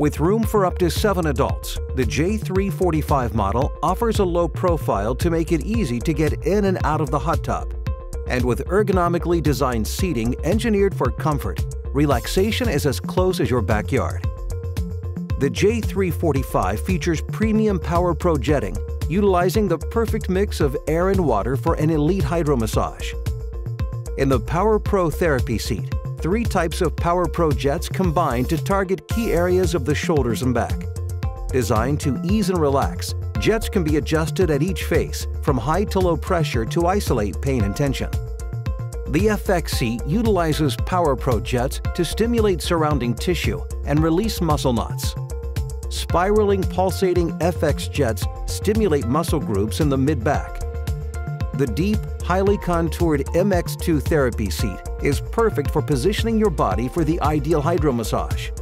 With room for up to seven adults, the J345 model offers a low profile to make it easy to get in and out of the hot tub. And with ergonomically designed seating engineered for comfort, relaxation is as close as your backyard. The J345 features premium Power Pro jetting, utilizing the perfect mix of air and water for an elite hydromassage. In the Power Pro therapy seat, three types of Power Pro jets combine to target key areas of the shoulders and back. Designed to ease and relax, jets can be adjusted at each face from high to low pressure to isolate pain and tension. The FX seat utilizes Power Pro jets to stimulate surrounding tissue and release muscle knots. Spiraling pulsating FX jets stimulate muscle groups in the mid-back. The deep, highly contoured MX2 therapy seat is perfect for positioning your body for the ideal hydromassage.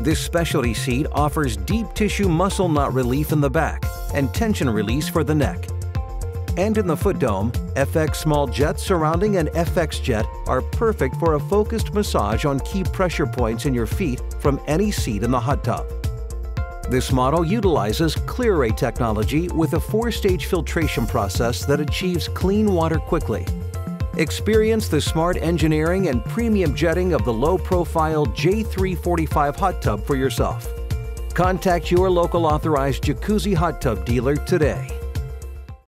This specialty seat offers deep tissue muscle knot relief in the back and tension release for the neck. And in the foot dome, FX Small Jet Surrounding and FX Jet are perfect for a focused massage on key pressure points in your feet from any seat in the hot tub. This model utilizes Clear-Ray technology with a four-stage filtration process that achieves clean water quickly. Experience the smart engineering and premium jetting of the low-profile J345 hot tub for yourself. Contact your local authorized jacuzzi hot tub dealer today.